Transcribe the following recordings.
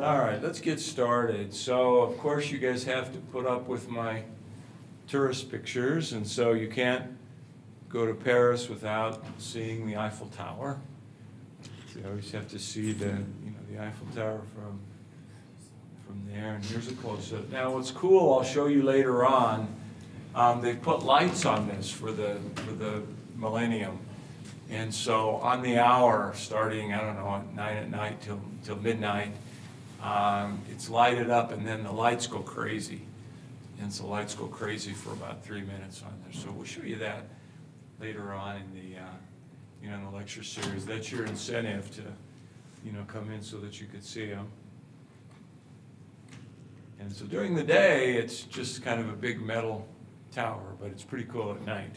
All right, let's get started. So, of course, you guys have to put up with my tourist pictures, and so you can't go to Paris without seeing the Eiffel Tower. So you always have to see the, you know, the Eiffel Tower from, from there, and here's a close-up. Now, what's cool, I'll show you later on, um, they put lights on this for the, for the millennium. And so on the hour, starting, I don't know, at nine at night till, till midnight, um, it's lighted up and then the lights go crazy. And so lights go crazy for about three minutes on there. So we'll show you that later on in the, uh, you know, in the lecture series. That's your incentive to, you know, come in so that you could see them. And so during the day, it's just kind of a big metal tower, but it's pretty cool at night.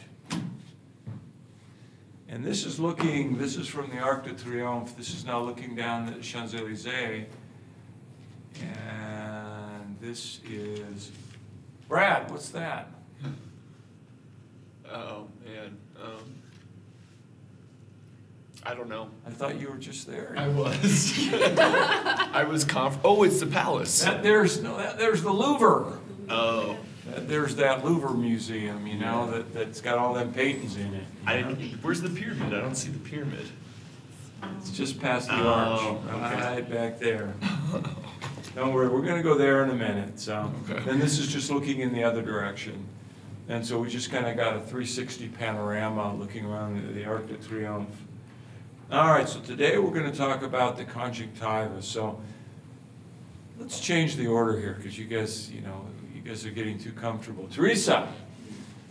And this is looking, this is from the Arc de Triomphe. This is now looking down the Champs-Élysées. And this is, Brad, what's that? Oh, man. Um, I don't know. I thought you were just there. I was. I was conf. Oh, it's the palace. That, there's, no, that, there's the Louvre. Oh, That- There's that Louvre Museum, you know, that, that's got all them paintings in it. I didn't. Where's the pyramid? I don't see the pyramid. It's just past the Oh, arch, okay. right back there. Don't worry, we're gonna go there in a minute, so. Okay. And this is just looking in the other direction. And so we just kinda got a three sixty panorama looking around the- the Arc de Triomphe. All right, so today we're gonna talk about the conjunctiva, so let's change the order here, because you guys, you know, you guys are getting too comfortable. Teresa,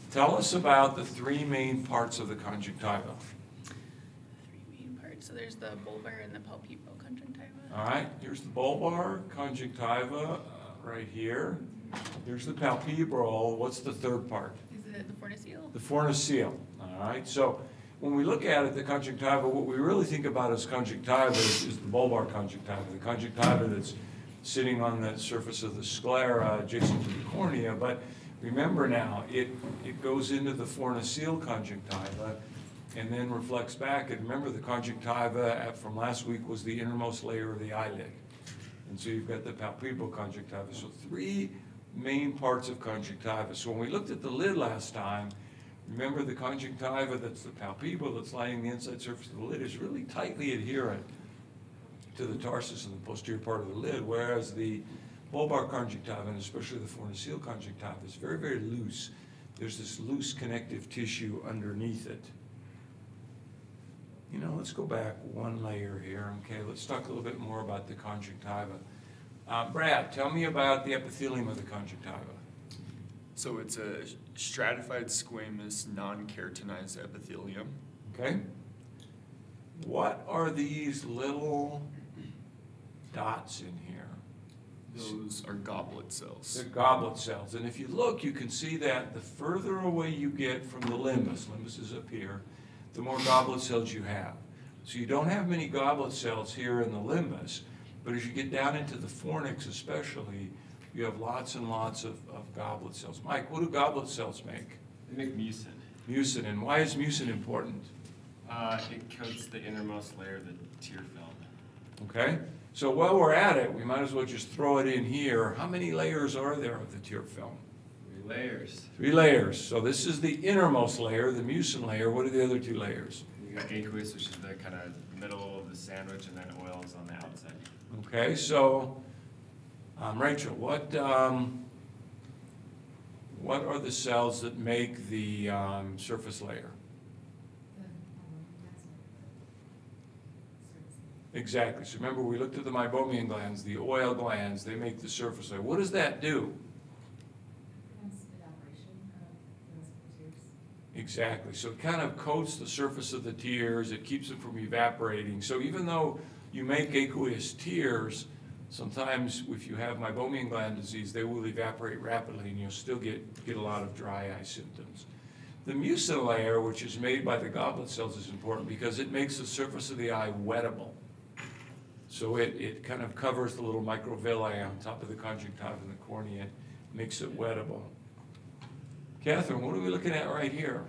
tell us about the three main parts of the conjunctiva. Three main parts. So there's the bulbar and the palpebral conjunctiva. All right, here's the bulbar, conjunctiva, uh, right here. Here's the palpebral, what's the third part? Is it the forniceal? The forniceal, all right? So when we look at it, the conjunctiva, what we really think about as conjunctiva is is the bulbar conjunctiva, the conjunctiva that's sitting on the surface of the sclera adjacent to the cornea. But remember now, it, it goes into the forniceal conjunctiva and then reflects back. And remember, the conjunctiva from last week was the innermost layer of the eyelid. And so you've got the palpebral conjunctiva. So three main parts of conjunctiva. So when we looked at the lid last time, remember the conjunctiva, that's the palpebral that's lining the inside surface of the lid, is really tightly adherent to the tarsus and the posterior part of the lid, whereas the bulbar conjunctiva, and especially the forniceal conjunctiva, is very, very loose. There's this loose connective tissue underneath it. You know, let's go back one layer here, okay? Let's talk a little bit more about the conjunctiva. Uh, Brad, tell me about the epithelium of the conjunctiva. So it's a stratified squamous, non-keratinized epithelium. Okay? What are these little dots in here? Those are goblet cells. They're goblet cells, and if you look, you can see that the further away you get from the limbus, limbus is up here, the more goblet cells you have. So you don't have many goblet cells here in the limbus, but as you get down into the fornix especially, you have lots and lots of, of goblet cells. Mike, what do goblet cells make? They make mucin. Mucin, and why is mucin important? Uh, it coats the innermost layer of the tear film. Okay, so while we're at it, we might as well just throw it in here. How many layers are there of the tear film? Three layers. Three layers. So this is the innermost layer, the mucin layer. What are the other two layers? You got aqueous, which is the kind of middle of the sandwich, and then oil is on the outside. Okay, so, um, Rachel, what, um, what are the cells that make the, um, surface layer? Exactly. So remember, we looked at the meibomian glands, the oil glands, they make the surface layer. What does that do? Exactly. So it kind of coats the surface of the tears, it keeps them from evaporating. So even though you make aqueous tears, sometimes if you have meibomian gland disease, they will evaporate rapidly and you'll still get, get a lot of dry eye symptoms. The mucin layer, which is made by the goblet cells, is important because it makes the surface of the eye wettable. So it, it kind of covers the little microvilli on top of the conjunctiva and the cornea, makes it wettable. Catherine, what are we looking at right here?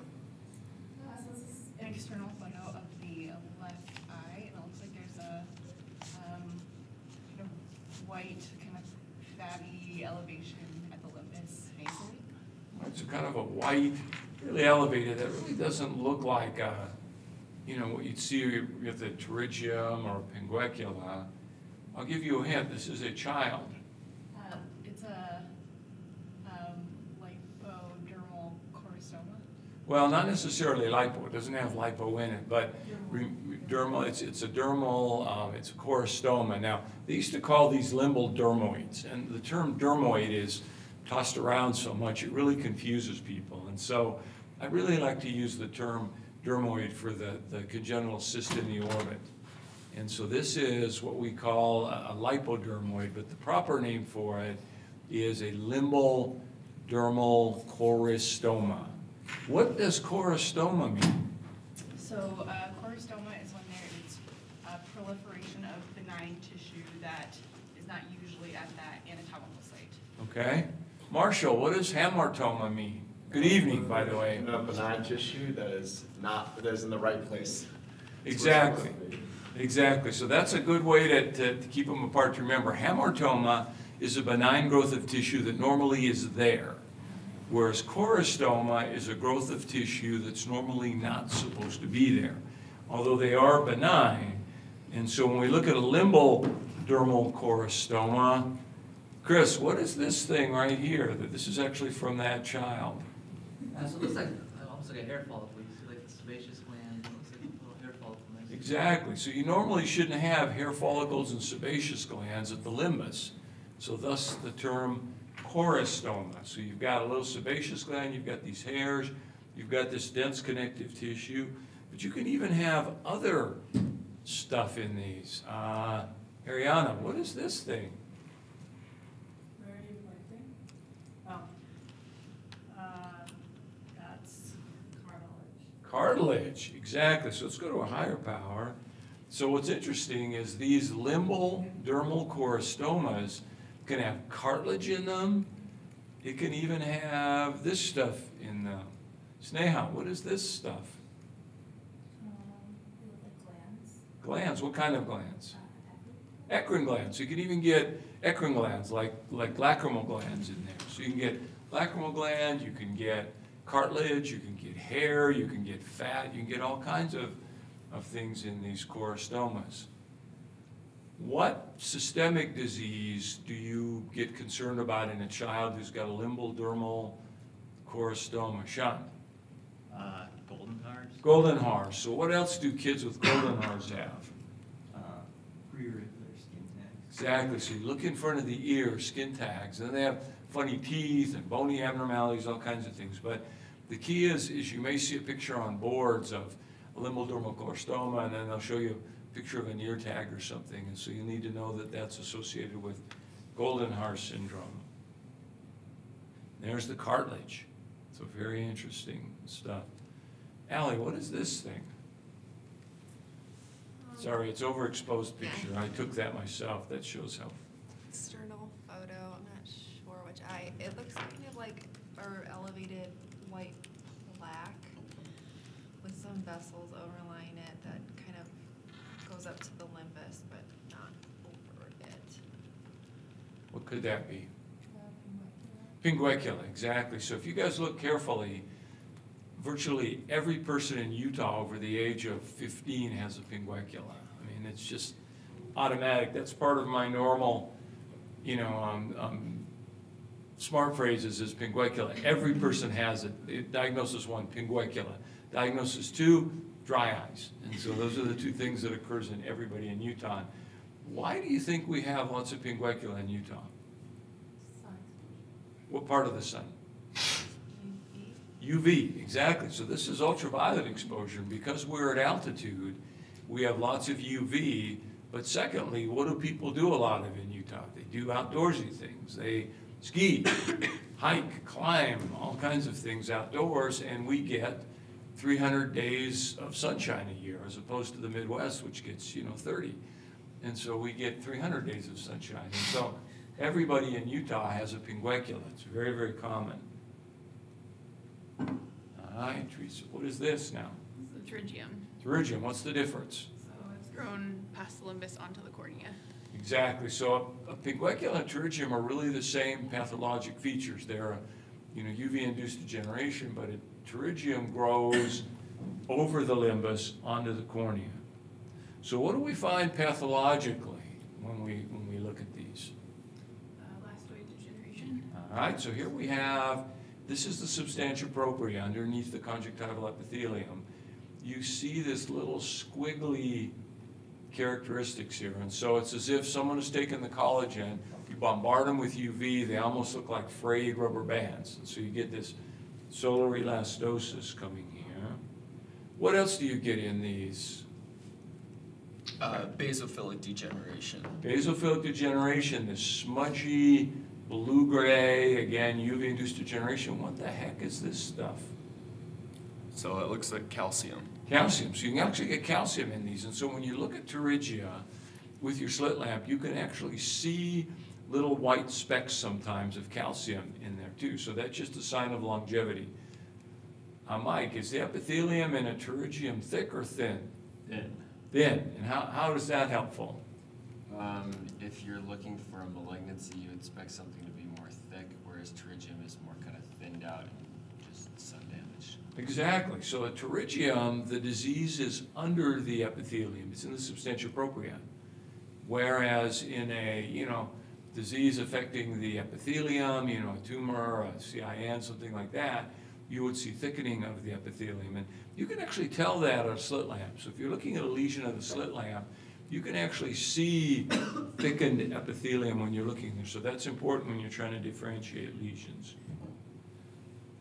Uh, so this is an external photo of the left eye, and it looks like there's a, um, kind of white kind of fatty elevation at the limbus nasally. It's kind of a white, really elevated, that really doesn't look like, uh, you know, what you'd see with a pterygium or a pinguecula. I'll give you a hint, this is a child. Uh, It's a um, lipodermal choristoma. Well, not necessarily lipo, it doesn't have lipo in it, but dermal, it's, it's a dermal, um, it's a choristoma. Now, they used to call these limbal dermoids, and the term dermoid is tossed around so much, it really confuses people. And so I really like to use the term dermoid for the, the congenital cyst in the orbit. And so this is what we call a a lipodermoid, but the proper name for it is a limbal dermal choristoma. What does choristoma mean? So uh, choristoma is when there is a proliferation of benign tissue that is not usually at that anatomical site. Okay? Marshall, what does hamartoma mean? Good evening, by the way. A benign tissue that is not, that is in the right place. Exactly. Exactly, so that's a good way to, to, to keep them apart to remember. Hamartoma is a benign growth of tissue that normally is there, whereas choristoma is a growth of tissue that's normally not supposed to be there, although they are benign. And so when we look at a limbal dermal choristoma, Chris, what is this thing right here, that this is actually from that child? Uh, so it looks like, almost like a hair follicle, you see like the sebaceous gland, it looks like a little hair follicle. Exactly, so you normally shouldn't have hair follicles and sebaceous glands at the limbus, so thus the term choristoma. So you've got a little sebaceous gland, you've got these hairs, you've got this dense connective tissue, but you can even have other stuff in these. Uh, Ariana, what is this thing? Where are you? Oh. Uh, That's cartilage. Cartilage, exactly, so let's go to a higher power. So what's interesting is these limbal dermal choristomas can have cartilage in them. It can even have this stuff in them. Sneha, what is this stuff? Um, glands, what kind of glands? Uh, eccrine glands, you can even get eccrine glands, like, like lacrimal glands in there. So you can get lacrimal gland, you can get cartilage, you can get hair, you can get fat, you can get all kinds of, of things in these choristomas. What systemic disease do you get concerned about in a child who's got a limbal dermal choristoma? Sean? Uh, Goldenhar's? Golden hearts. So what else do kids with Goldenhar's have? Uh, preauricular skin tags. Exactly, so you look in front of the ear, skin tags, and they have funny teeth and bony abnormalities, all kinds of things. But the key is, is you may see a picture on boards of a limbal dermal choristoma, and then they'll show you picture of an ear tag or something, and so you need to know that that's associated with Goldenhar syndrome. There's the cartilage, so very interesting stuff. Allie, what is this thing? Um, Sorry, it's overexposed picture, I took that myself, that shows how external photo, I'm not sure which eye, it looks kind of like or elevated white plaque with some vessels overlying it that kind of goes up to the limbus, but not over it. What could that be? Pinguecula, exactly. So if you guys look carefully, virtually every person in Utah over the age of 15 has a pinguecula. I mean, it's just automatic. That's part of my normal, you know, um, um, smart phrases is pinguecula. Every person has it. Diagnosis one, pinguecula. Diagnosis two, dry eyes. And so those are the two things that occurs in everybody in Utah. Why do you think we have lots of pinguecula in Utah? Sun. What part of the sun? UV, exactly. So this is ultraviolet exposure. Because we're at altitude, we have lots of UV. But secondly, what do people do a lot of in Utah? They do outdoorsy things. They ski, hike, climb, all kinds of things outdoors, and we get 300 days of sunshine a year as opposed to the Midwest, which gets, you know, 30. And so we get 300 days of sunshine. And so everybody in Utah has a pinguecula. It's very, very common. All right, Teresa, what is this now? It's the pterygium. Pterygium, what's the difference? So it's grown past the limbus onto the cornea. Exactly, so a pinguecula and pterygium are really the same pathologic features. They're, you know, UV-induced degeneration, but a pterygium grows over the limbus onto the cornea. So what do we find pathologically when we, when we look at these? Uh, Elastoid degeneration. All right, so here we have, this is the substantia propria underneath the conjunctival epithelium. You see this little squiggly characteristics here, and so it's as if someone has taken the collagen, bombard them with UV, they almost look like frayed rubber bands, and so you get this solar elastosis coming here. What else do you get in these? Uh, basophilic degeneration. Basophilic degeneration, this smudgy, blue-gray, again, UV-induced degeneration. What the heck is this stuff? So it looks like calcium. Calcium, so you can actually get calcium in these, and so when you look at pterygia with your slit lamp, you can actually see little white specks sometimes of calcium in there too, so that's just a sign of longevity. Uh, Mike, is the epithelium in a pterygium thick or thin? Then, Thin, and how, how is that helpful? um, if you're looking for a malignancy, you expect something to be more thick, whereas pterygium is more kind of thinned out and just sun damage. Exactly, so at pterygium, the disease is under the epithelium, it's in the substantia propria. Whereas in a, you know, disease affecting the epithelium, you know, a tumor, a CIN, something like that, you would see thickening of the epithelium. And you can actually tell that on a slit lamp. So if you're looking at a lesion of the slit lamp, you can actually see thickened epithelium when you're looking there. So that's important when you're trying to differentiate lesions.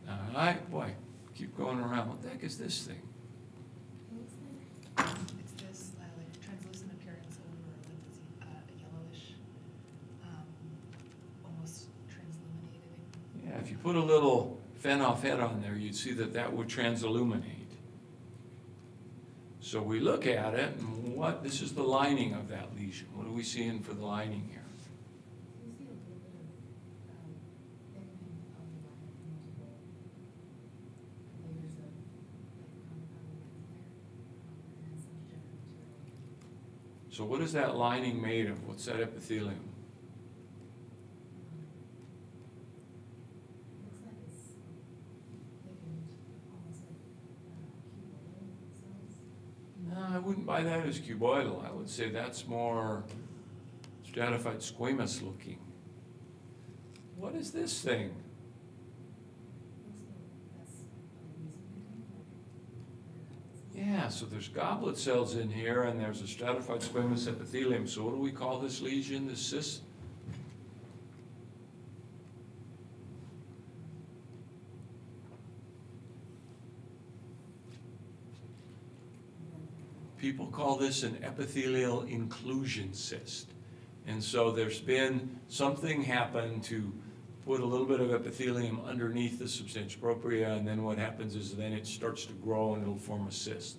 All right, boy, keep going around. What the heck is this thing? It's this uh, like translucent appearance over like uh, a yellowish, um, almost transilluminated. Yeah, if you put a little head on there, you'd see that that would transilluminate. So we look at it, and what, this is the lining of that lesion. What are we seeing for the lining here? You see a little bit of, um, thickening of the line, multiple layers of, like, compound lines there, um, and then some degenerative material. So what is that lining made of? What's that epithelium? Looks like it's thickened, almost like, uh, cuboidal cells. No, I wouldn't buy that as cuboidal. I would say that's more stratified squamous looking. What is this thing? Yeah, so there's goblet cells in here, and there's a stratified squamous epithelium. So what do we call this lesion, this cyst? People call this an epithelial inclusion cyst. And so there's been, something happened to put a little bit of epithelium underneath the substantia propria, and then what happens is then it starts to grow and it'll form a cyst.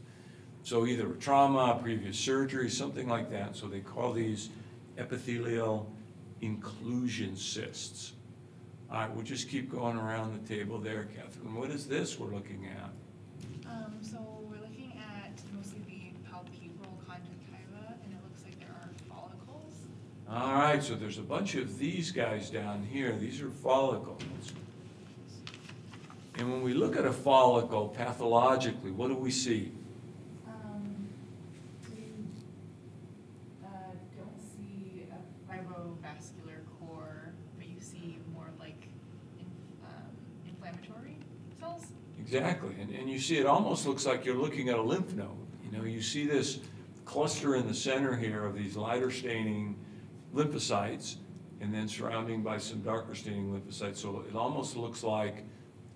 So either a trauma, previous surgery, something like that, so they call these epithelial inclusion cysts. All right, we'll just keep going around the table there, Catherine. What is this we're looking at? Um, so we're looking at mostly the palpebral conjunctiva, and it looks like there are follicles. All right, so there's a bunch of these guys down here. These are follicles. And when we look at a follicle pathologically, what do we see? Um, we, uh, don't see a fibrovascular core, but you see more like in, um, inflammatory cells. Exactly, and, and you see, it almost looks like you're looking at a lymph node. You know, you see this cluster in the center here of these lighter staining lymphocytes, and then surrounding by some darker staining lymphocytes, so it almost looks like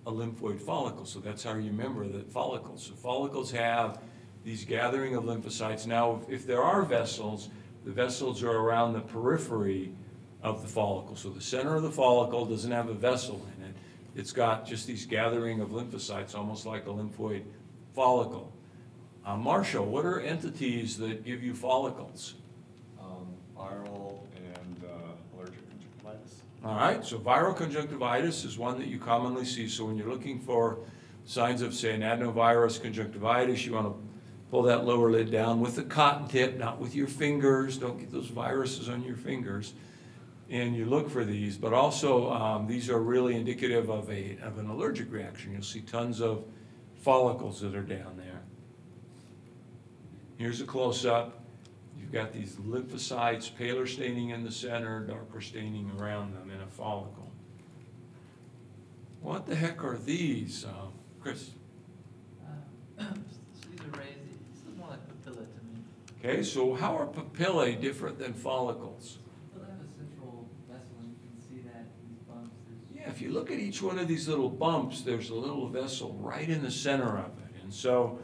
a lymphoid follicle, so that's how you remember the follicles. So follicles have these gathering of lymphocytes. Now, if- if there are vessels, the vessels are around the periphery of the follicle. So the center of the follicle doesn't have a vessel in it. It's got just these gathering of lymphocytes, almost like a lymphoid follicle. Uh, Marshall, what are entities that give you follicles? Um, viral and uh, allergic conjunctivitis. All right, so viral conjunctivitis is one that you commonly see. So when you're looking for signs of, say, an adenovirus conjunctivitis, you want to pull that lower lid down with the cotton tip, not with your fingers, don't get those viruses on your fingers. And you look for these, but also, um, these are really indicative of a, of an allergic reaction. You'll see tons of follicles that are down there. Here's a close-up. You've got these lymphocytes, paler staining in the center, darker staining around them in a follicle. What the heck are these, uh, Chris? Uh, these are raised, this is more like papilla to me. Okay, so how are papillae different than follicles? But I have a central vessel and you can see that in these bumps, there's. Yeah, if you look at each one of these little bumps, there's a little vessel right in the center of it. And so,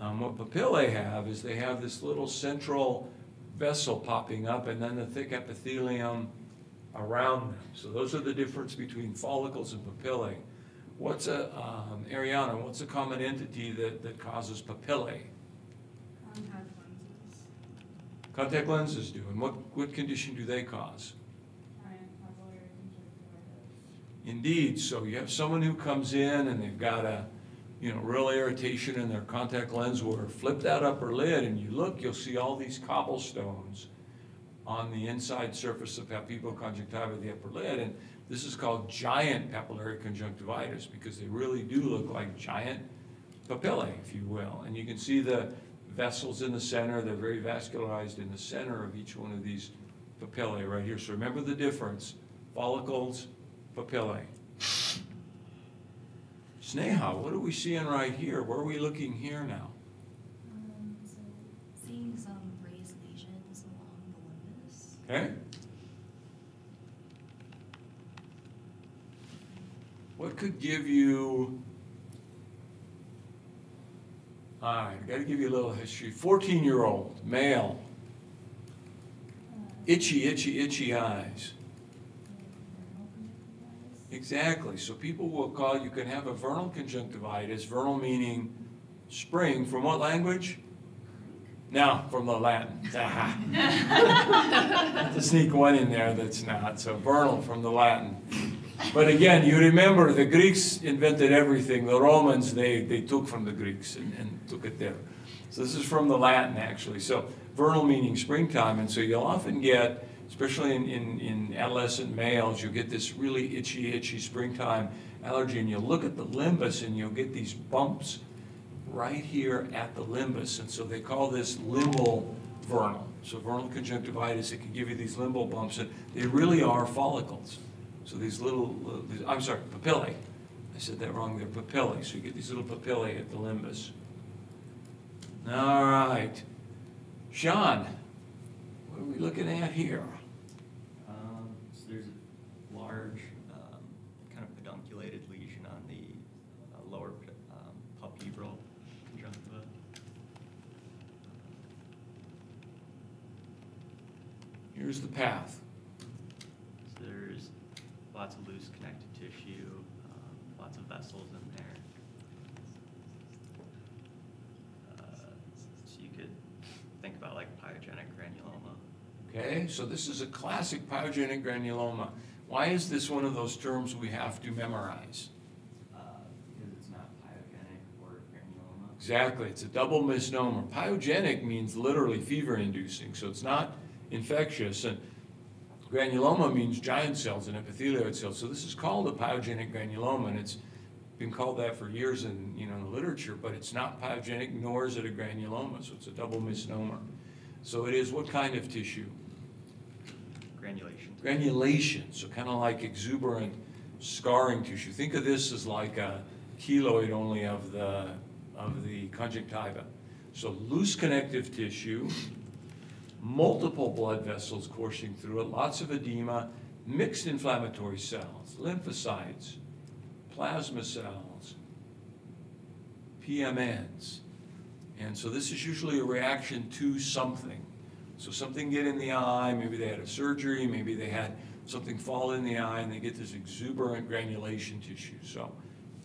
um, what papillae have is they have this little central vessel popping up and then the thick epithelium around them. So those are the difference between follicles and papillae. What's a, um, Ariana, what's a common entity that, that causes papillae? Contact lenses. Contact lenses do, and what, what condition do they cause? Indeed, so you have someone who comes in and they've got a, you know, real irritation in their contact lens where flip that upper lid and you look, you'll see all these cobblestones on the inside surface of papilla conjunctiva of the upper lid, and this is called giant papillary conjunctivitis because they really do look like giant papillae, if you will. And you can see the vessels in the center, they're very vascularized in the center of each one of these papillae right here. So remember the difference, follicles, papillae. Sneha, what are we seeing right here? Where are we looking here now? Um, so seeing some raised lesions along the limbus. Okay? What could give you, all right, I gotta give you a little history. Fourteen-year-old, male, Uh, itchy, itchy, itchy eyes. Exactly, so people will call, you can have a vernal conjunctivitis, vernal meaning spring, from what language? Now, from the Latin. To sneak one in there that's not, so vernal from the Latin. But again, you remember, the Greeks invented everything, the Romans, they, they took from the Greeks and, and took it there. So this is from the Latin, actually, so vernal meaning springtime, and so you'll often get, especially in, in, in adolescent males, you'll get this really itchy, itchy springtime allergy, and you'll look at the limbus and you'll get these bumps right here at the limbus, and so they call this limbal vernal. So vernal conjunctivitis, it can give you these limbal bumps, and they really are follicles. So these little, these, I'm sorry, papillae. I said that wrong, they're papillae, so you get these little papillae at the limbus. All right. Sean, what are we looking at here? Um, so there's a large, um, kind of pedunculated lesion on the uh, lower, um, palpebral conjunctiva. Here's the path. So there's lots of loose connective tissue, um, lots of vessels in there. Uh, So you could think about like pyogenic granuloma. Okay, so this is a classic pyogenic granuloma. Why is this one of those terms we have to memorize? uh, Because it's not pyogenic or granuloma. Exactly, it's a double misnomer. Pyogenic means literally fever-inducing, so it's not infectious. And granuloma means giant cells and epithelioid cells. So this is called a pyogenic granuloma, and it's been called that for years in, you know, in the literature, but it's not pyogenic, nor is it a granuloma, so it's a double misnomer. So it is what kind of tissue? Granulation. Granulation, so kind of like exuberant scarring tissue. Think of this as like a keloid only of the, of the conjunctiva. So loose connective tissue, multiple blood vessels coursing through it, lots of edema, mixed inflammatory cells, lymphocytes, plasma cells, PMNs. And so this is usually a reaction to something. So something get in the eye, maybe they had a surgery, maybe they had something fall in the eye and they get this exuberant granulation tissue. So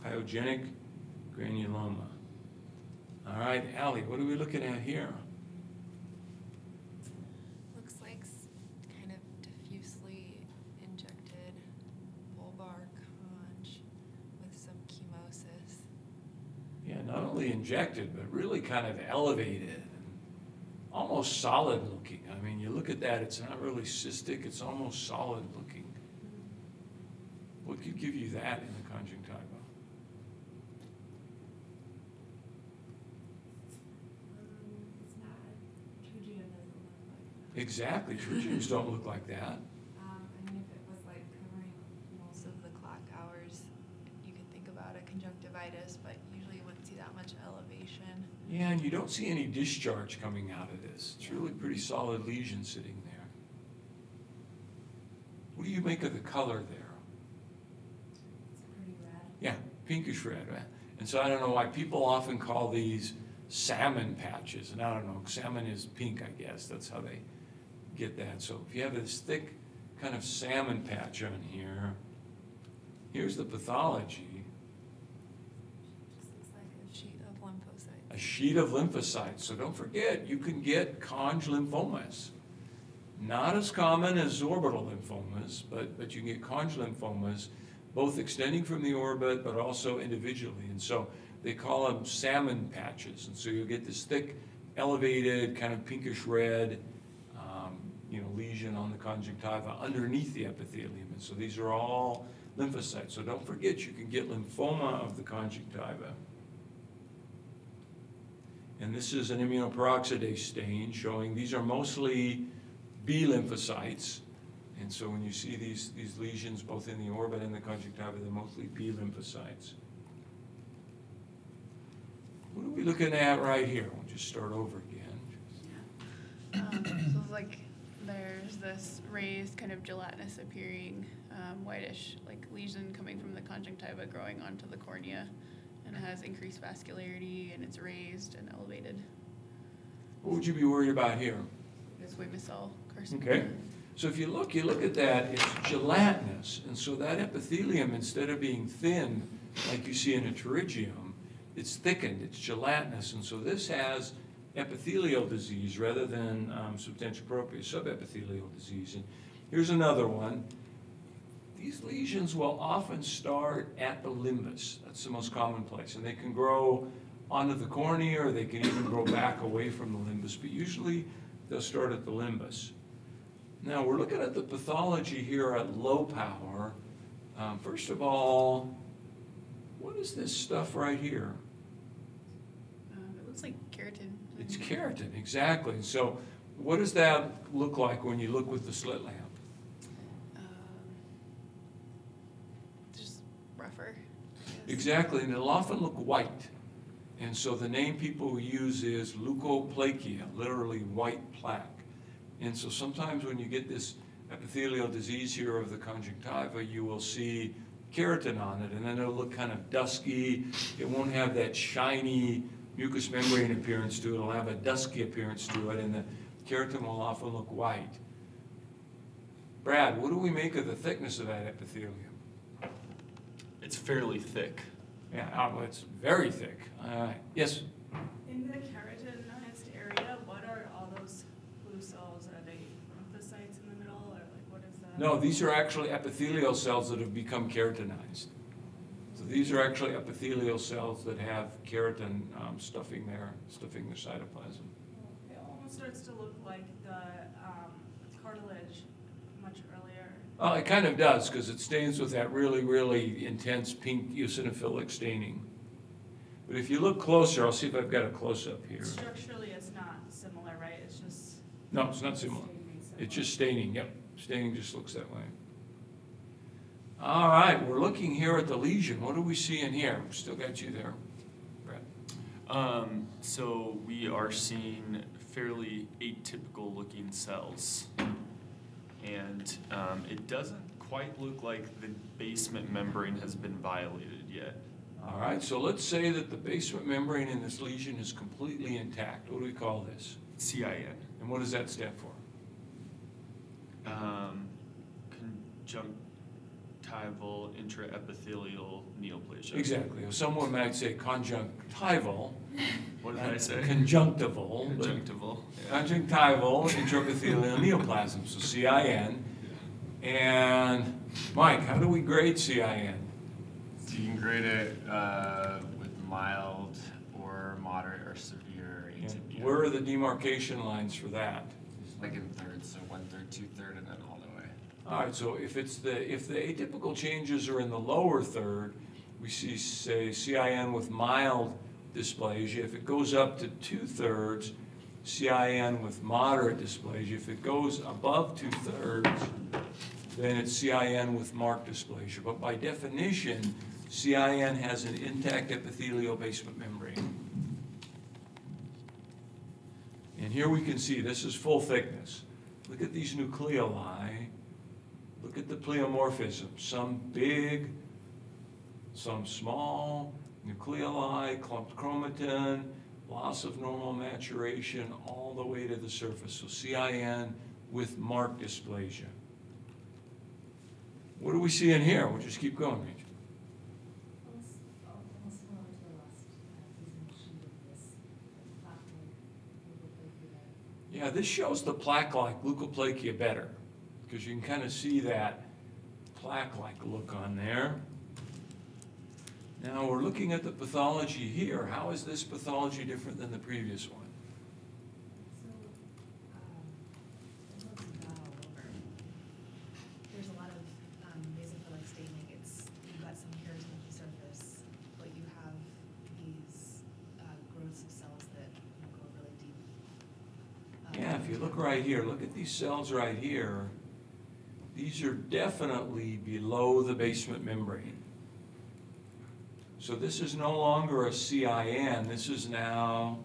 pyogenic granuloma. All right, Ally, what are we looking at here? Looks like s- kind of diffusely injected Yeah, not only injected, but really kind of elevated, almost solid looking. I mean, you look at that, it's not really cystic, it's almost solid looking. What could give you that in the conjunctiva? Exactly, trichomes don't look like that. Um, I mean, if it was like covering most of the clock hours, you could think about a conjunctivitis, but you see that much elevation. Yeah, and you don't see any discharge coming out of this. It's really pretty solid lesion sitting there. What do you make of the color there? It's pretty red. Yeah, pinkish red, right? And so I don't know why people often call these salmon patches, and I don't know, salmon is pink, I guess, that's how they get that. So if you have this thick kind of salmon patch on here, here's the pathology. Just looks like a sheet of lymphocytes. a sheet of lymphocytes. So don't forget, you can get conj lymphomas. Not as common as orbital lymphomas, but, but you can get conj lymphomas, both extending from the orbit, but also individually. And so they call them salmon patches. And so you'll get this thick, elevated, kind of pinkish red, um, you know, lesion on the conjunctiva underneath the epithelium. And so these are all lymphocytes. So don't forget, you can get lymphoma of the conjunctiva. And this is an immunoperoxidase stain showing these are mostly B lymphocytes. And so when you see these, these lesions both in the orbit and the conjunctiva, they're mostly B lymphocytes. What are we looking at right here? We'll just start over again. Um, so it's like there's this raised kind of gelatinous appearing um, whitish like lesion coming from the conjunctiva growing onto the cornea and it has increased vascularity and it's raised and elevated. What would you be worried about here? Squamous cell carcinoma. Okay, so if you look, you look at that, it's gelatinous, and so that epithelium, instead of being thin, like you see in a pterygium, it's thickened, it's gelatinous, and so this has epithelial disease rather than um, substantia propria, subepithelial disease. And here's another one. These lesions will often start at the limbus, that's the most common place, and they can grow onto the cornea, or they can even grow back away from the limbus, but usually they'll start at the limbus. Now, we're looking at the pathology here at low power. Um, First of all, what is this stuff right here? Um, it looks like keratin. It's keratin, exactly. So what does that look like when you look with the slit lamp? Um, just rougher. I guess. Exactly, and it'll often look white. And so the name people use is leukoplakia, literally white plaque. And so sometimes when you get this epithelial disease here of the conjunctiva, you will see keratin on it, and then it'll look kind of dusky. It won't have that shiny mucous membrane appearance to it. It'll have a dusky appearance to it, and the keratin will often look white. Brad, what do we make of the thickness of that epithelium? It's fairly thick. Yeah, uh, well, it's very thick. All right, yes? In the keratinized area, what are all those blue cells? Are they lymphocytes in the middle, or like what is that? No, these are actually epithelial cells that have become keratinized. So these are actually epithelial cells that have keratin um, stuffing their, stuffing the cytoplasm. It almost starts to look like the um, cartilage much earlier. Well, it kind of does, because it stains with that really, really intense pink eosinophilic staining. But if you look closer, I'll see if I've got a close-up here. Structurally, it's not similar, right? It's just. No, it's not similar. It's just staining, yep. Staining just looks that way. All right, we're looking here at the lesion. What do we see in here? Still got you there, Brett. Um, so we are seeing fairly atypical looking cells. And um, it doesn't quite look like the basement membrane has been violated yet. All right, so let's say that the basement membrane in this lesion is completely intact. What do we call this? CIN. And what does that stand for? Um, conjunctival intraepithelial neoplasia. Exactly. Someone might say conjunctival. What did I say? Conjunctival. but Conjunctival. yeah. Conjunctival intraepithelial neoplasm, so CIN. And Mike, how do we grade CIN? So you can grade it uh, with mild or moderate or severe atypia. Where are the demarcation lines for that? Like in thirds, so one third, two third, and then all the way. All right, so if it's the, if the atypical changes are in the lower third, we see, say, CIN with mild dysplasia. If it goes up to two-thirds, CIN with moderate dysplasia. If it goes above two-thirds, then it's CIN with marked dysplasia. But by definition, CIN has an intact epithelial basement membrane. And here we can see, this is full thickness. Look at these nucleoli. Look at the pleomorphism, some big, some small, nucleoli, clumped chromatin, loss of normal maturation all the way to the surface. So CIN with marked dysplasia. What do we see in here? We'll just keep going, Rachel. Yeah, this shows the plaque-like leukoplakia better, because you can kind of see that plaque-like look on there. Now, we're looking at the pathology here. How is this pathology different than the previous one? So, uh, it looks about all over. There's a lot of, um, basophilic staining, it's, you've got some keratin at the surface, but you have these, uh, growths of cells that you know, go really deep. Uh, yeah, if you look right here, look at these cells right here. These are definitely below the basement membrane. So this is no longer a CIN, this is now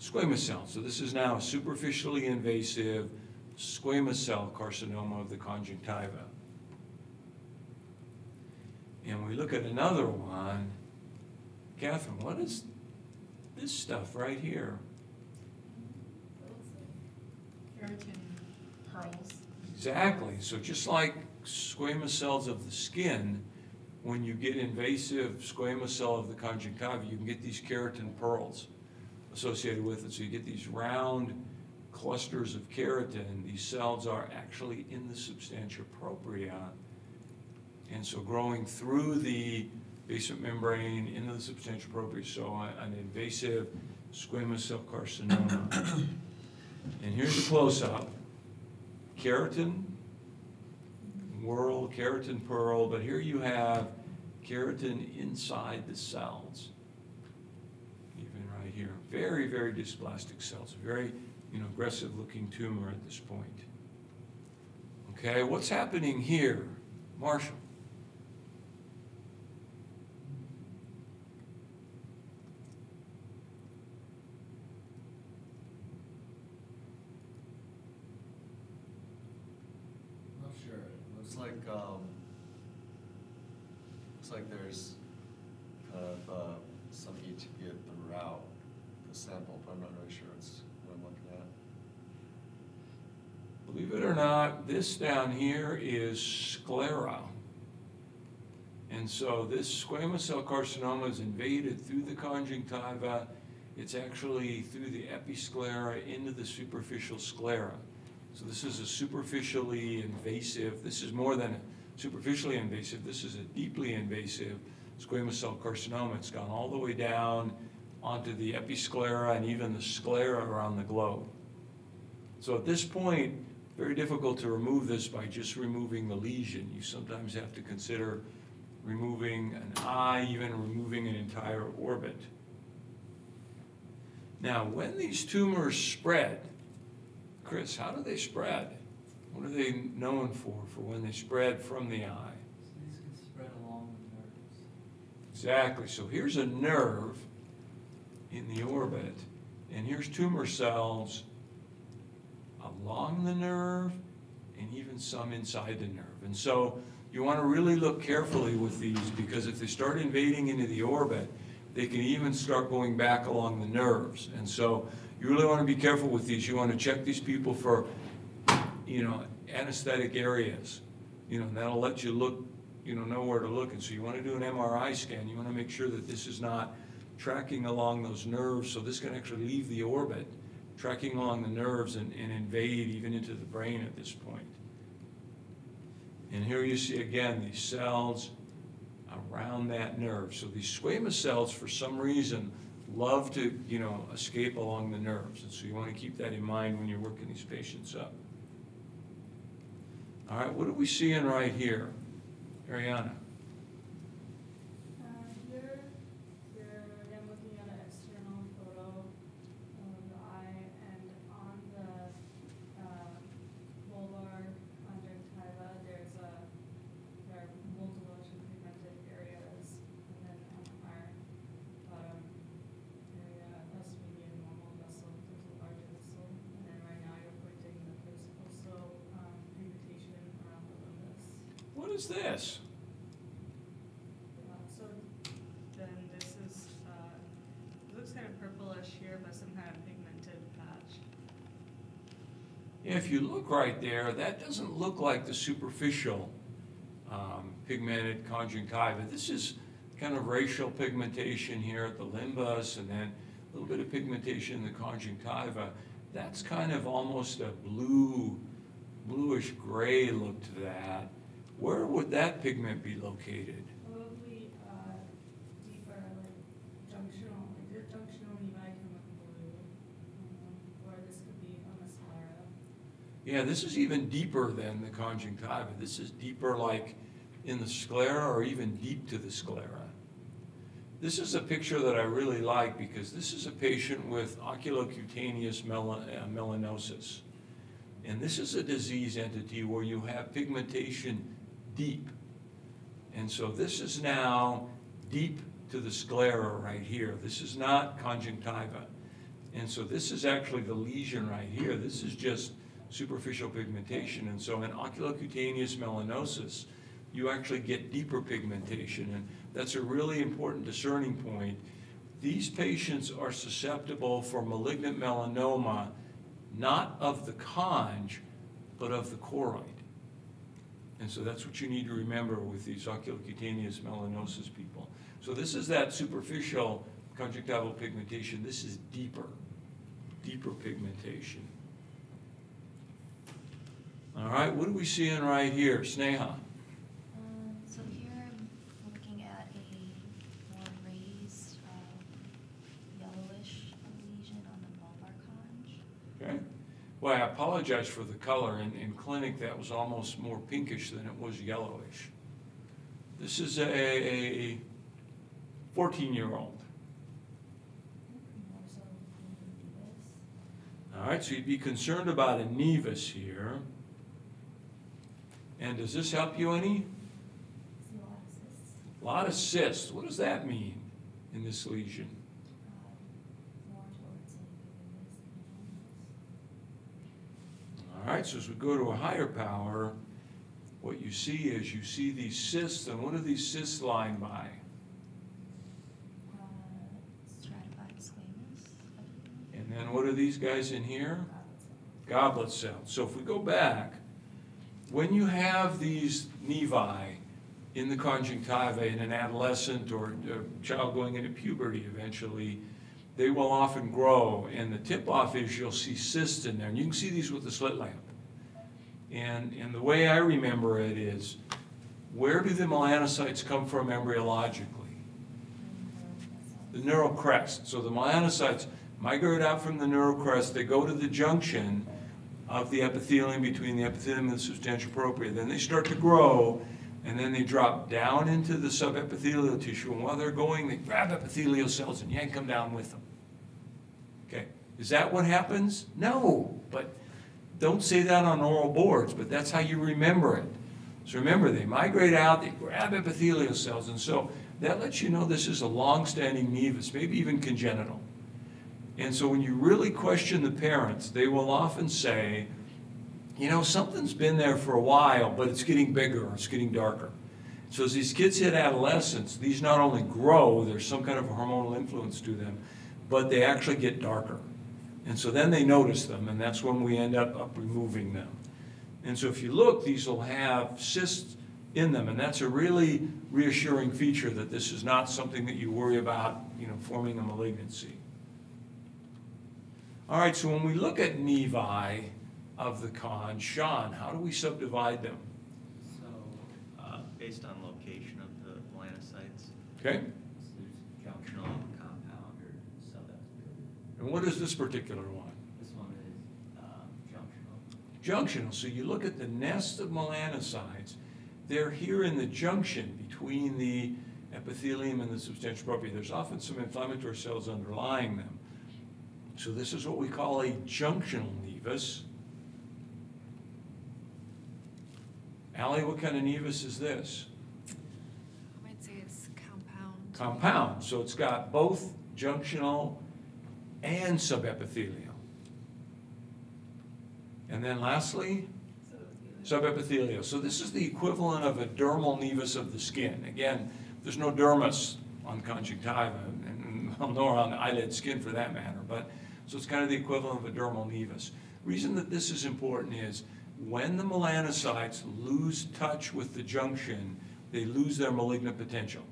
squamous cell. So this is now a superficially invasive squamous cell carcinoma of the conjunctiva. And we look at another one. Catherine, what is this stuff right here? Keratin pearls. Exactly, so just like squamous cells of the skin, when you get invasive squamous cell of the conjunctiva, you can get these keratin pearls associated with it. So you get these round clusters of keratin. These cells are actually in the substantia propria. And so growing through the basement membrane into the substantia propria, so an invasive squamous cell carcinoma. And here's a close-up. Keratin, whorl, keratin pearl, but here you have keratin inside the cells. Even right here. Very, very dysplastic cells, very, you know, aggressive-looking tumor at this point. Okay, what's happening here? Marshall? Not sure, it looks like, um, looks like there's kind of, uh, some ATP throughout the sample, but I'm not really sure it's what I'm looking at. Believe it or not, this down here is sclera. And so this squamous cell carcinoma is invaded through the conjunctiva. It's actually through the episclera into the superficial sclera. So this is a superficially invasive, this is more than superficially invasive, this is a deeply invasive squamous cell carcinoma. It's gone all the way down onto the episclera and even the sclera around the globe. So at this point, very difficult to remove this by just removing the lesion. You sometimes have to consider removing an eye, even removing an entire orbit. Now, when these tumors spread, Chris, how do they spread? What are they known for, for when they spread from the eye? So these can spread along the nerves. Exactly, so here's a nerve in the orbit, and here's tumor cells along the nerve and even some inside the nerve. And so you want to really look carefully with these because if they start invading into the orbit, they can even start going back along the nerves. And so you really want to be careful with these. You want to check these people for, you know, anesthetic areas. You know, that'll let you look, you know, know where to look. And so you want to do an MRI scan. You want to make sure that this is not tracking along those nerves. So this can actually leave the orbit, tracking along the nerves and, and invade even into the brain at this point. And here you see again these cells around that nerve. So these squamous cells, for some reason, love to, you know, escape along the nerves. And so you want to keep that in mind when you're working these patients up. All right, what are we seeing right here? Ariana? Uh, here, you're again looking at an external photo of the eye, and on the, uh, bulbar conjunctiva, there's a, there are multiple pigmented areas, and then on the far bottom area, that's maybe a normal vessel, there's a larger vessel, and then right now you're pointing that there's also, um, pigmentation around the limbus. What is this? Uh, So then this is, uh, it looks kind of purplish here, but some kind of pigmented patch. If you look right there, that doesn't look like the superficial um, pigmented conjunctiva. This is kind of racial pigmentation here at the limbus and then a little bit of pigmentation in the conjunctiva. That's kind of almost a blue, bluish gray look to that. Where would that pigment be located? Probably, uh, deeper, like junctional, like junctional nevi can look blue, um, or this could be on the sclera. Yeah, this is even deeper than the conjunctiva. This is deeper like in the sclera or even deep to the sclera. This is a picture that I really like because this is a patient with oculocutaneous mel- uh, melanosis. And this is a disease entity where you have pigmentation deep. And so this is now deep to the sclera right here. This is not conjunctiva. And so this is actually the lesion right here. This is just superficial pigmentation. And so in oculocutaneous melanosis, you actually get deeper pigmentation. And that's a really important discerning point. These patients are susceptible for malignant melanoma, not of the conj, but of the choroid. And so that's what you need to remember with these oculocutaneous melanosis people. So this is that superficial conjunctival pigmentation. This is deeper, deeper pigmentation. All right, what are we seeing right here? Sneha? Um, so here I'm looking at a more raised, uh, yellowish lesion on the bulbar conj. Okay. Well, I apologize for the color. In, in clinic, that was almost more pinkish than it was yellowish. This is a, a 14-year-old. More so maybe this. All right, so you'd be concerned about a nevus here. And does this help you any? A lot of cysts, A lot of cysts. What does that mean in this lesion? um, more towards maybe this than All right, so as we go to a higher power, what you see is you see these cysts, and what are these cysts lined by? Uh. And then what are these guys in here? Goblet cells. So if we go back, when you have these nevi in the conjunctiva in an adolescent or a child going into puberty eventually, they will often grow, and the tip-off is you'll see cysts in there, and you can see these with the slit lamp. And, and the way I remember it is, where do the melanocytes come from embryologically? The neural crest. So the melanocytes migrate out from the neural crest, they go to the junction of the epithelium between the epithelium and the substantia propria. Then they start to grow, and then they drop down into the subepithelial tissue, and while they're going, they grab epithelial cells and yank them down with them. Okay, is that what happens? No, but don't say that on oral boards, but that's how you remember it. So remember, they migrate out, they grab epithelial cells, and so that lets you know this is a long-standing nevus, maybe even congenital. And so when you really question the parents, they will often say, you know, something's been there for a while, but it's getting bigger, it's getting darker. So as these kids hit adolescence, these not only grow, there's some kind of hormonal influence to them, but they actually get darker. And so then they notice them, and that's when we end up, up removing them. And so if you look, these will have cysts in them, and that's a really reassuring feature that this is not something that you worry about, you know, forming a malignancy. All right, so when we look at nevi of the con, Sean, how do we subdivide them? So, uh, based on location of the melanocytes, Okay? so there's junctional, compound, or And what is this particular one? This one is um, junctional. Junctional, so you look at the nest of melanocytes, they're here in the junction between the epithelium and the substantia propria. There's often some inflammatory cells underlying them. So this is what we call a junctional nevus. Ally, what kind of nevus is this? I might say it's compound. Compound, so it's got both junctional and subepithelial. And then lastly, subepithelial. So this is the equivalent of a dermal nevus of the skin. Again, there's no dermis on conjunctiva, and well, nor on the eyelid skin for that matter, but, so it's kind of the equivalent of a dermal nevus. Reason that this is important is when the melanocytes lose touch with the junction, they lose their malignant potential.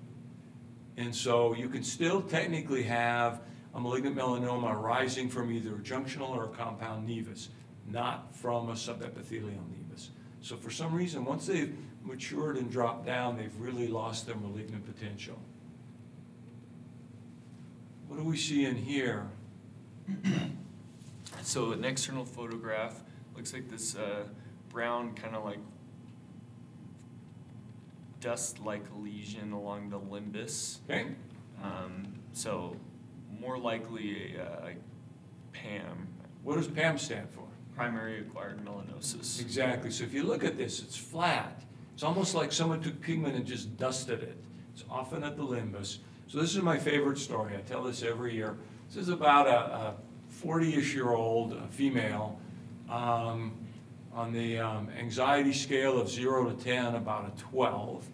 And so you can still technically have a malignant melanoma arising from either a junctional or a compound nevus, not from a subepithelial nevus. So for some reason, once they've matured and dropped down, they've really lost their malignant potential. What do we see in here? So an external photograph, looks like this uh, brown kind of like dust-like lesion along the limbus. Okay, Um, So more likely a uh, PAM, what does PAM stand for? primary acquired melanosis. Exactly, so if you look at this, it's flat. It's almost like someone took pigment and just dusted it. It's often at the limbus. So this is my favorite story, I tell this every year. This is about a forty-ish year old female, um, on the um, anxiety scale of zero to ten, about a twelve.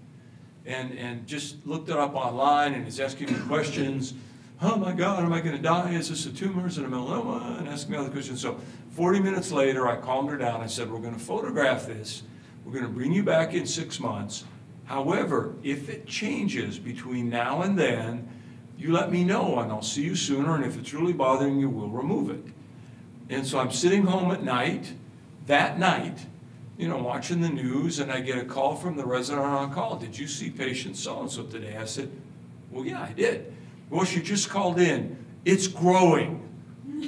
And, and just looked it up online and is asking me questions. Oh my God, am I gonna die? Is this a tumor? Is it a melanoma? And asking me other questions. So 40 minutes later, I calmed her down. I said, we're going to photograph this. We're going to bring you back in six months. However, if it changes between now and then, you let me know and I'll see you sooner. And if it's really bothering you, we'll remove it. And so I'm sitting home at night, that night, you know, watching the news, and I get a call from the resident on call. Did you see patient so-and-so today? I said, well, yeah, I did. Well, she just called in. It's growing.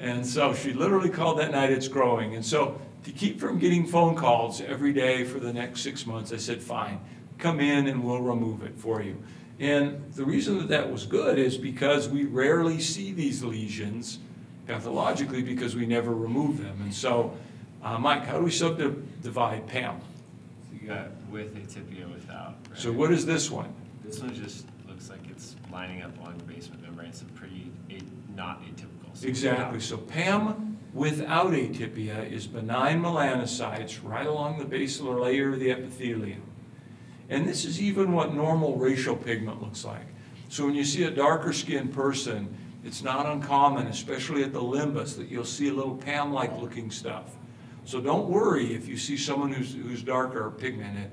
And so she literally called that night, it's growing. And so to keep from getting phone calls every day for the next six months, I said, fine, come in and we'll remove it for you. And the reason that that was good is because we rarely see these lesions pathologically because we never remove them. And so, uh, Mike, how do we subdivide PAM? So you got with atypia without, right? So what is this one? This one just looks like it's lining up along the basement membrane, so pretty, a- not atypical. So Exactly, so PAM without atypia is benign melanocytes right along the basilar layer of the epithelium. And this is even what normal racial pigment looks like. So when you see a darker skinned person, it's not uncommon, especially at the limbus, that you'll see a little PAM-like looking stuff. So don't worry if you see someone who's, who's darker or pigmented,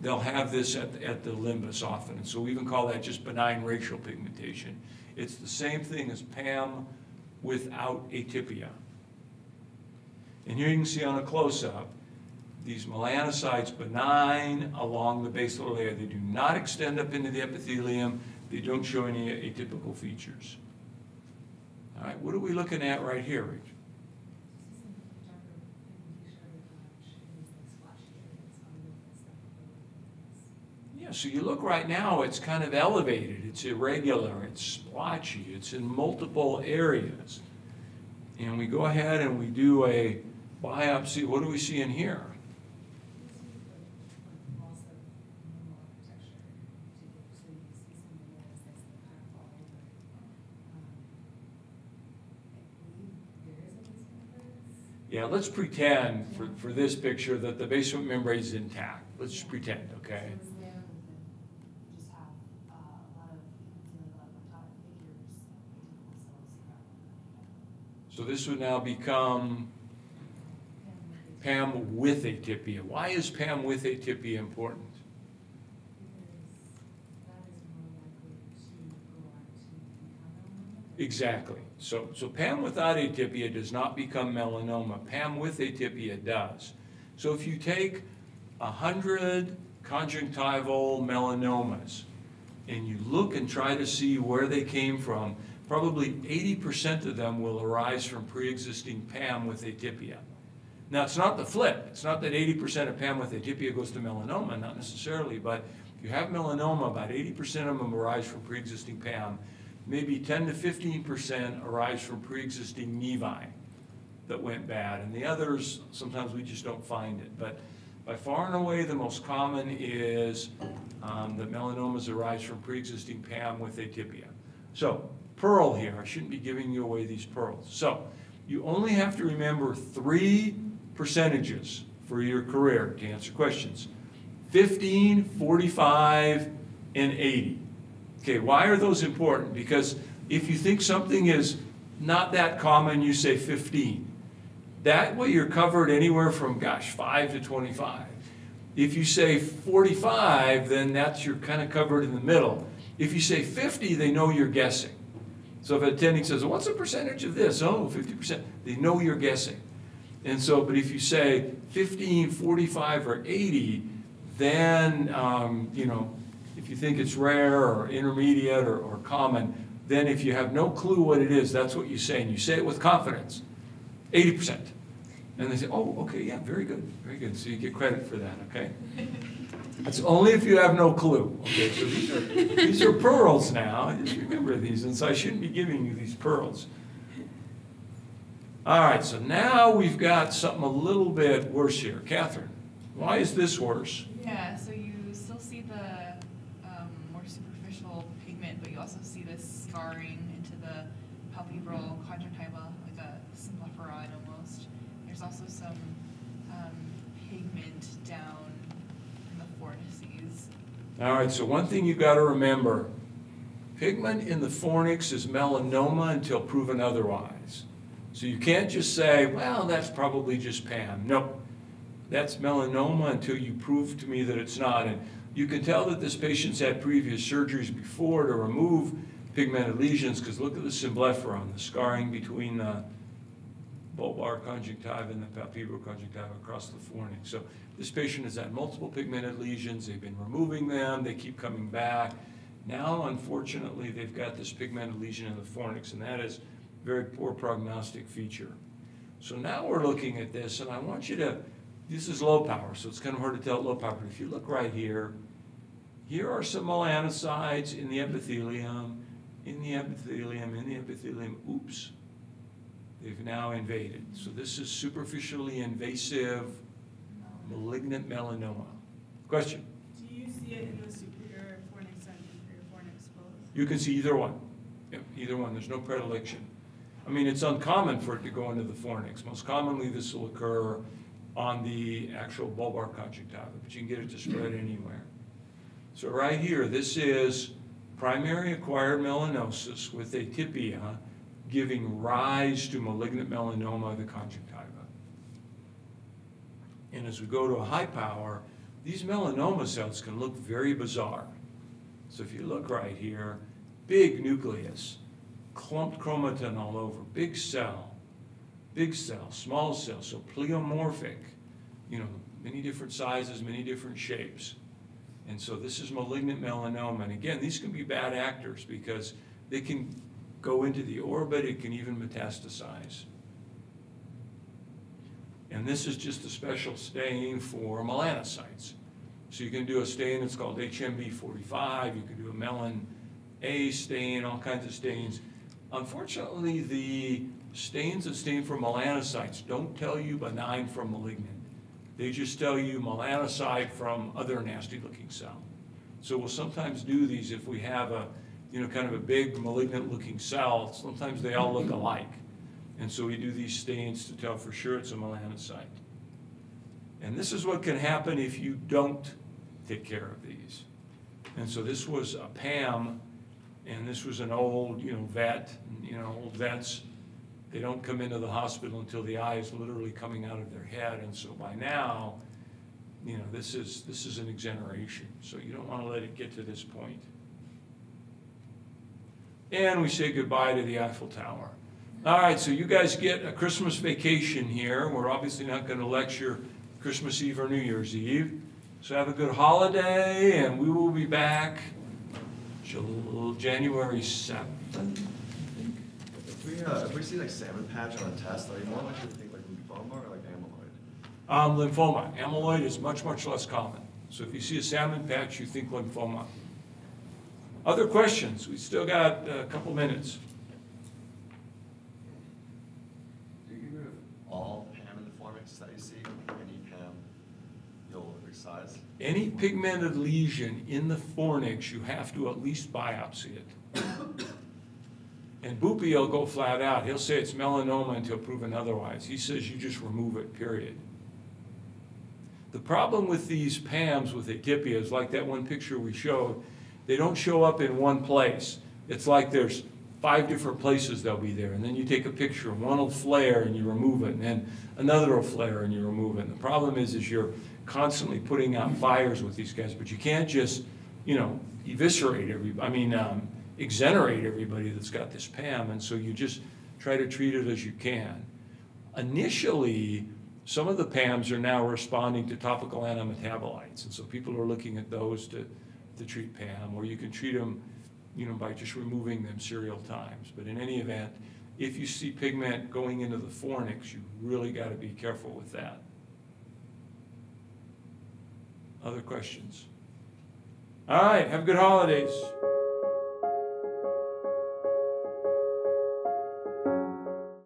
they'll have this at, at the limbus often. And so we even call that just benign racial pigmentation. It's the same thing as PAM without atypia. And here you can see on a close-up, these melanocytes benign along the basal layer. They do not extend up into the epithelium. They don't show any atypical features. All right, what are we looking at right here, Rich? Yeah, so you look right now, it's kind of elevated, it's irregular, it's splotchy, it's in multiple areas. And we go ahead and we do a biopsy, what do we see in here? Yeah, let's pretend for, for this picture that the basement membrane is intact. Let's just pretend, okay? Uh, a lot of, you can see like a lot of mitotic figures, atypical cells throughout. So this would now become PAM with atypia. Why is PAM with atypia important? Because that is more likely to go on to become melanoma. Exactly. So, so PAM without atypia does not become melanoma. PAM with atypia does. So if you take a hundred conjunctival melanomas and you look and try to see where they came from, probably eighty percent of them will arise from pre-existing PAM with atypia. Now, it's not the flip. It's not that eighty percent of PAM with atypia goes to melanoma, not necessarily, but if you have melanoma, about eighty percent of them arise from pre-existing PAM. Maybe ten to fifteen percent arise from pre-existing nevi that went bad, and the others, sometimes we just don't find it. But by far and away, the most common is um, that melanomas arise from pre-existing PAM with atypia. So, pearl here, I shouldn't be giving you away these pearls. So, you only have to remember three percentages for your career to answer questions. 15, 45, and 80. Okay, why are those important? Because if you think something is not that common, you say 15. That way you're covered anywhere from, gosh, 5 to 25. If you say 45, then that's you're kind of covered in the middle. If you say 50, they know you're guessing. So if a attending says, what's the percentage of this? Oh, 50%. They know you're guessing. And so, but if you say 15, 45, or 80, then, um, you know, if you think it's rare or intermediate or, or common, then if you have no clue what it is, that's what you say, and you say it with confidence, 80%. And they say, oh, okay, yeah, very good, very good. So you get credit for that, okay? That's only if you have no clue. Okay, so these are, these are pearls now. Just remember these, and so I shouldn't be giving you these pearls. All right, so now we've got something a little bit worse here. Catherine, why is this worse? Yeah, so you still see the um, more superficial pigment, but you also see this scarring into the palpebral conjunctiva, like a symblepharon almost. There's also some um, pigment down in the fornices. All right, so one thing you got to remember, pigment in the fornix is melanoma until proven otherwise. So you can't just say, well, that's probably just PAM. Nope, that's melanoma until you prove to me that it's not. And you can tell that this patient's had previous surgeries before to remove pigmented lesions, because look at the symblepharon, the scarring between the bulbar conjunctiva and the palpebral conjunctiva across the fornix. So this patient has had multiple pigmented lesions, they've been removing them, they keep coming back. Now, unfortunately, they've got this pigmented lesion in the fornix, and that is a very poor prognostic feature. So now we're looking at this, and I want you to, this is low power, so it's kind of hard to tell low power, but if you look right here, here are some melanocytes in the epithelium, in the epithelium, in the epithelium, oops. They've now invaded. So this is superficially invasive malignant melanoma. Question? Do you see it in the superior fornix and inferior fornix both? You can see either one. Yeah, either one. There's no predilection. I mean, it's uncommon for it to go into the fornix. Most commonly, this will occur on the actual bulbar conjunctiva, but you can get it to spread anywhere. So right here, this is primary acquired melanosis with atypia giving rise to malignant melanoma of the conjunctiva. And as we go to a high power, these melanoma cells can look very bizarre. So if you look right here, big nucleus, clumped chromatin all over, big cell, big cell, small cell, so pleomorphic, you know, many different sizes, many different shapes. And so this is malignant melanoma. And again, these can be bad actors because they can go into the orbit, it can even metastasize. And this is just a special stain for melanocytes. So you can do a stain that's called HMB45, you can do a melon A stain, all kinds of stains. Unfortunately, the stains that stain for melanocytes don't tell you benign from malignant. They just tell you melanocyte from other nasty looking cell. So we'll sometimes do these if we have a, you know, kind of a big malignant looking cell. Sometimes they all look alike. And so we do these stains to tell for sure it's a melanocyte. And this is what can happen if you don't take care of these. And so this was a PAM, and this was an old, you know, vet, you know, old vets, they don't come into the hospital until the eye is literally coming out of their head. And so by now, you know, this is, this is an exenteration. So you don't want to let it get to this point. And we say goodbye to the Eiffel Tower. All right, so you guys get a Christmas vacation here. We're obviously not going to lecture Christmas Eve or New Year's Eve. So have a good holiday, and we will be back January 7th. see, uh, if we see like salmon patch on a test, are you more likely to think like lymphoma or like amyloid? Um, lymphoma, amyloid is much, much less common. So if you see a salmon patch, you think lymphoma. Other questions? We still got a couple minutes. Do you of all PAM in the fornix that you see, any PAM, you'll resize? Any pigmented lesion in the fornix, you have to at least biopsy it. And Bupi will go flat out, he'll say it's melanoma until proven otherwise. He says you just remove it, period. The problem with these PAMs with atypia is like that one picture we showed, they don't show up in one place. It's like there's five different places they'll be there, and then you take a picture, one will flare and you remove it, and then another will flare and you remove it. And the problem is, is you're constantly putting out fires with these guys, but you can't just, you know, eviscerate every, I mean, um, exenterate everybody that's got this PAM, and so you just try to treat it as you can. Initially, some of the PAMs are now responding to topical antimetabolites, and so people are looking at those to, to treat PAM, or you can treat them, you know, by just removing them serial times. But in any event, if you see pigment going into the fornix, you really gotta be careful with that. Other questions? All right, have good holidays.